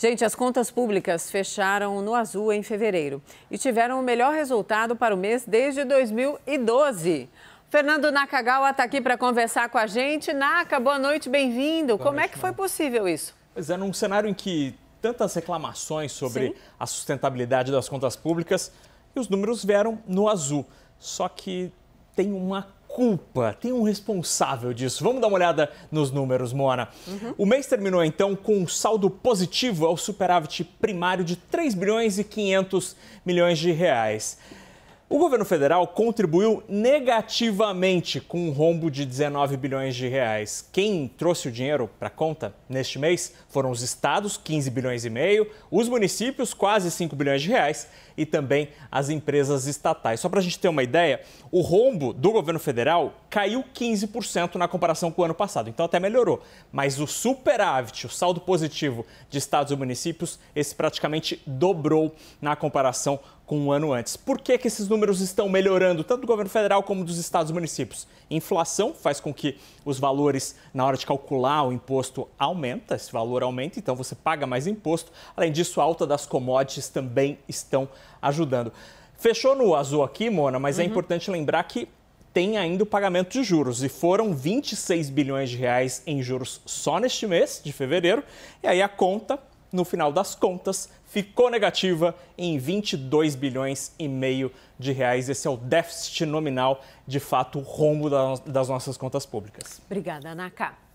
Gente, as contas públicas fecharam no azul em fevereiro e tiveram o melhor resultado para o mês desde 2012. Fernando Nakagawa está aqui para conversar com a gente. Naka, boa noite, bem-vindo. Como noite, é que foi possível isso? Pois é, num cenário em que tantas reclamações sobre Sim. a sustentabilidade das contas públicas e os números vieram no azul. Só que tem uma culpa, tem um responsável disso. Vamos dar uma olhada nos números, Mona. Uhum. O mês terminou então com um saldo positivo ao superávit primário de 3 bilhões e 500 milhões de reais. O governo federal contribuiu negativamente com um rombo de 19 bilhões de reais. Quem trouxe o dinheiro para conta neste mês foram os estados, 15 bilhões e meio, os municípios, quase 5 bilhões de reais, e também as empresas estatais. Só para a gente ter uma ideia, o rombo do governo federal caiu 15% na comparação com o ano passado, então até melhorou. Mas o superávit, o saldo positivo de estados e municípios, esse praticamente dobrou na comparação com um ano antes. Por que, que esses números estão melhorando, tanto do governo federal como dos estados e municípios? Inflação faz com que os valores, na hora de calcular o imposto, aumenta, esse valor aumenta, então você paga mais imposto. Além disso, a alta das commodities também estão ajudando. Fechou no azul aqui, Mona, mas é uhum. é importante lembrar que tem ainda o pagamento de juros e foram 26 bilhões de reais em juros só neste mês de fevereiro. E aí a conta no final das contas, ficou negativa em 22 bilhões e meio de reais. Esse é o déficit nominal, de fato, o rombo das nossas contas públicas. Obrigada, Anaka.